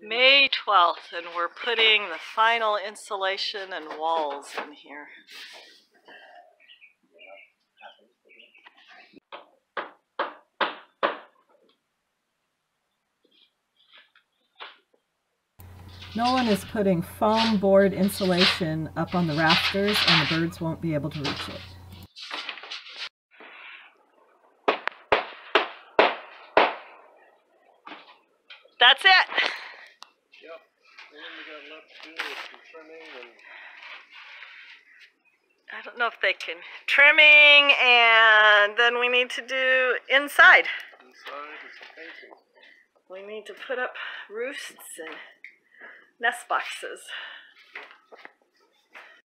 May 12th, and we're putting the final insulation and walls in here. Nolan is putting foam board insulation up on the rafters and the birds won't be able to reach it. That's it. Yep. And then we got left to do is some trimming and I don't know if they can trimming and then we need to do inside. inside is some painting. We need to put up roosts and nest boxes.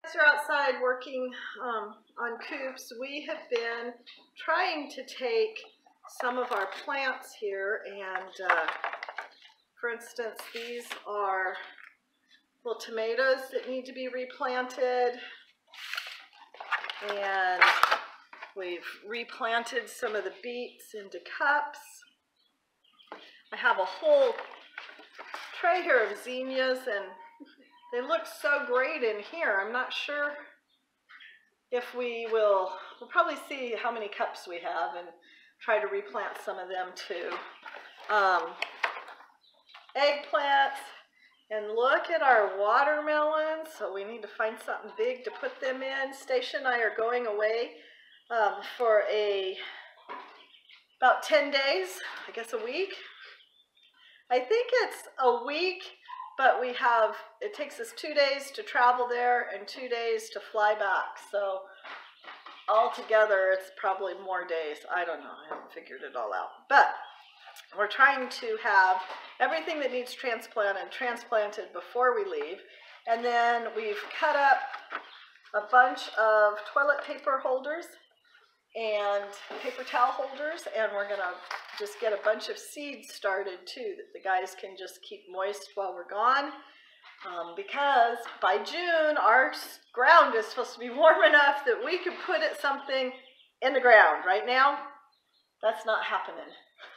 As you're outside working um, on coops, we have been trying to take some of our plants here and uh, for instance, these are little tomatoes that need to be replanted. And we've replanted some of the beets into cups. I have a whole tray here of zinnias and they look so great in here. I'm not sure if we will, we'll probably see how many cups we have and try to replant some of them too. Um, eggplants, and look at our watermelons. So we need to find something big to put them in. Stacia and I are going away um, for a about 10 days, I guess a week. I think it's a week, but we have, it takes us two days to travel there and two days to fly back. So altogether, it's probably more days. I don't know. I haven't figured it all out. But we're trying to have everything that needs transplanted transplanted before we leave. And then we've cut up a bunch of toilet paper holders and paper towel holders and we're gonna just get a bunch of seeds started too that the guys can just keep moist while we're gone. Um, because by June our ground is supposed to be warm enough that we can put it something in the ground. Right now that's not happening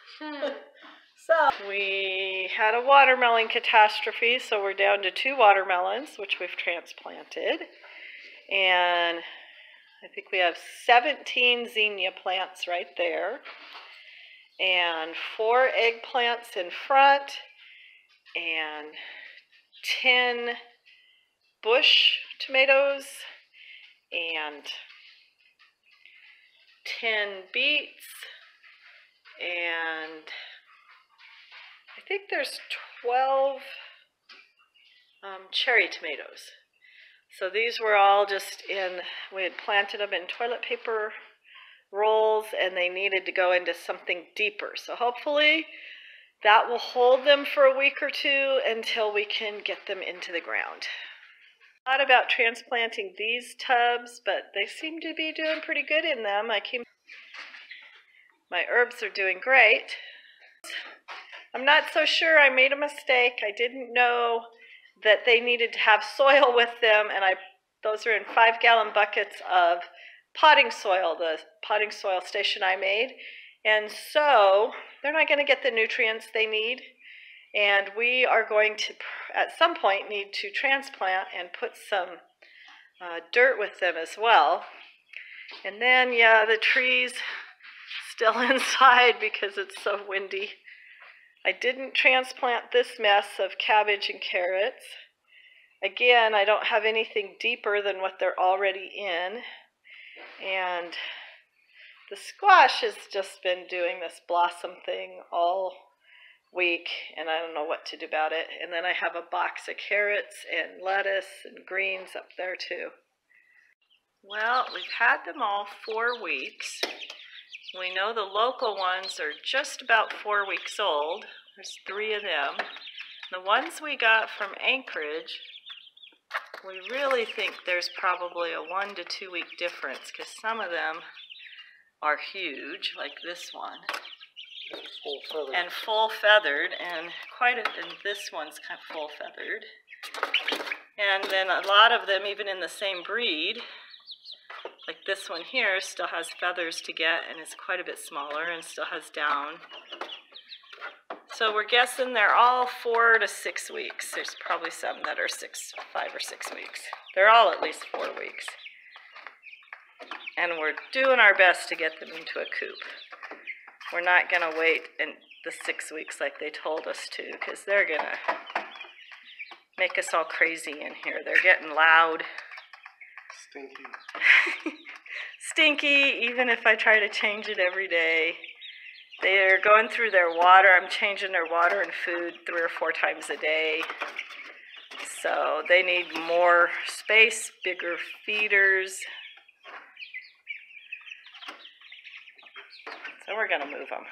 so we had a watermelon catastrophe, so we're down to two watermelons, which we've transplanted. And I think we have 17 zinnia plants right there. And four eggplants in front. And 10 bush tomatoes. And 10 beets and I think there's 12 um, cherry tomatoes. So these were all just in, we had planted them in toilet paper rolls and they needed to go into something deeper. So hopefully that will hold them for a week or two until we can get them into the ground. Thought about transplanting these tubs, but they seem to be doing pretty good in them. I came my herbs are doing great. I'm not so sure I made a mistake. I didn't know that they needed to have soil with them, and I those are in five gallon buckets of potting soil, the potting soil station I made. And so they're not going to get the nutrients they need. And we are going to, at some point, need to transplant and put some uh, dirt with them as well. And then, yeah, the trees still inside because it's so windy. I didn't transplant this mess of cabbage and carrots. Again, I don't have anything deeper than what they're already in. And the squash has just been doing this blossom thing all week, and I don't know what to do about it. And then I have a box of carrots and lettuce and greens up there too. Well, we've had them all four weeks. We know the local ones are just about four weeks old. There's three of them. The ones we got from Anchorage, we really think there's probably a one to two week difference because some of them are huge, like this one. Full feathered. And full feathered, and quite a, and this one's kind of full feathered. And then a lot of them, even in the same breed, like this one here still has feathers to get and is quite a bit smaller and still has down. So we're guessing they're all four to six weeks. There's probably some that are six, five or six weeks. They're all at least four weeks. And we're doing our best to get them into a coop. We're not gonna wait in the six weeks like they told us to, because they're gonna make us all crazy in here. They're getting loud, Stinky. stinky, even if I try to change it every day. They're going through their water. I'm changing their water and food three or four times a day. So they need more space, bigger feeders. So we're gonna move them.